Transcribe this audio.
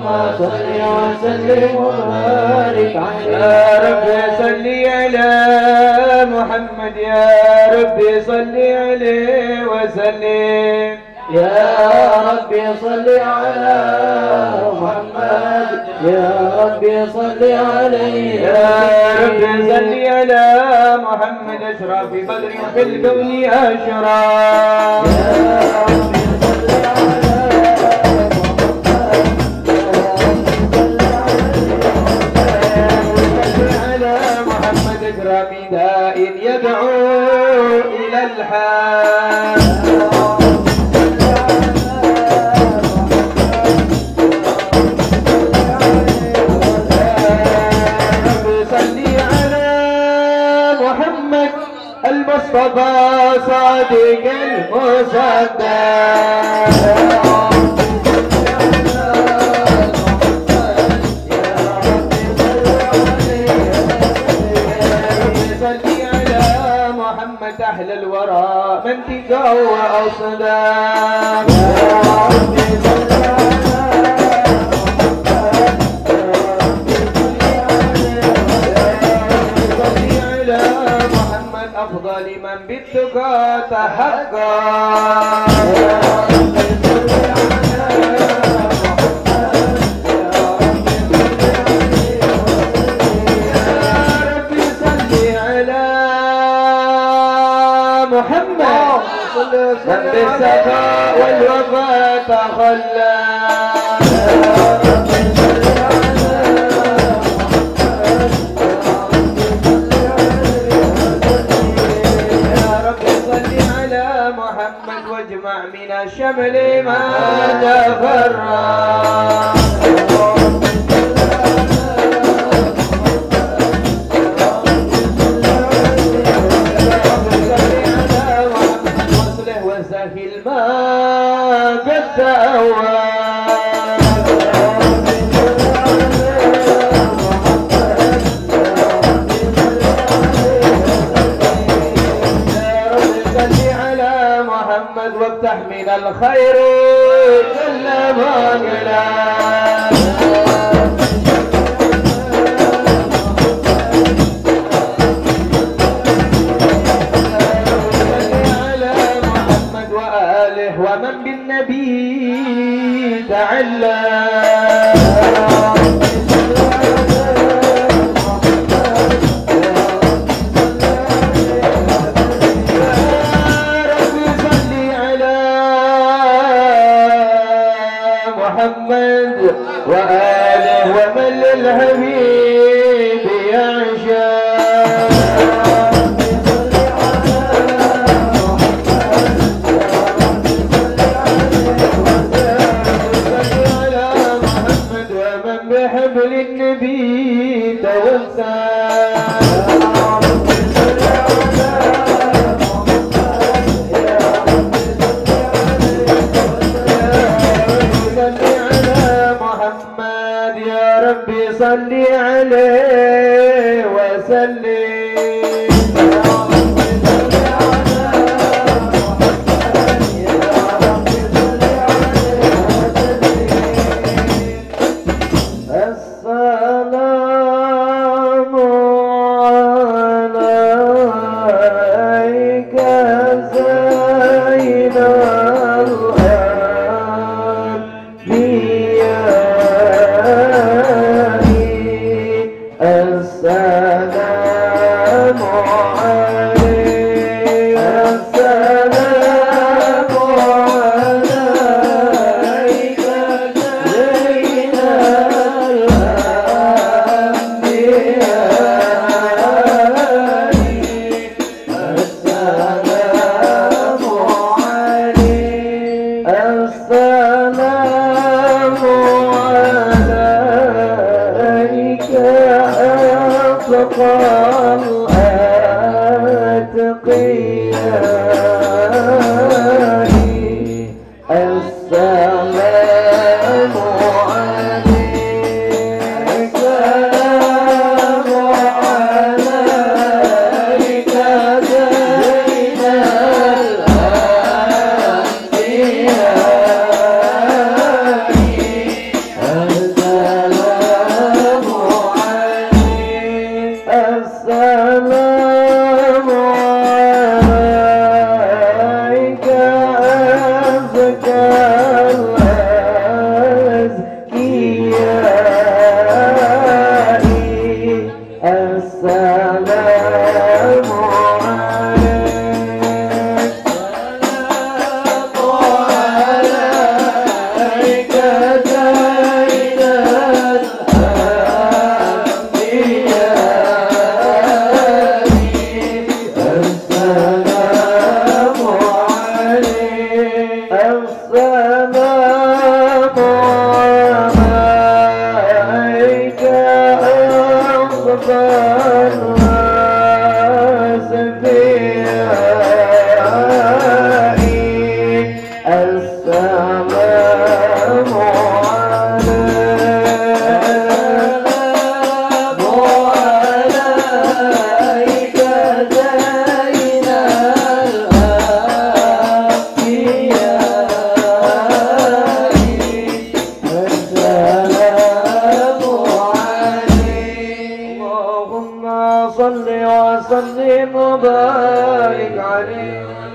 اللهم صل وسلم وبارك عليه يا رب صل على محمد يا رب صل عليه وسلم. يا ربي صل على محمد يا ربي صل عليه يا رب صل على محمد اشرف بدر في الكون اشرف داء يدعو إلى الحال. المصطفى صادق المصدق. أهل الورى من تقوى أصدام محمد من بالسخاء والوفاء تخلى محمد واجمع من الشمل ما تفرق. الخير كل محمد وآله ومن بالنبي تعلى. بحبل النبي توسى صل سلام عليك Allah. الإنسان صل وسلم وبارك عليه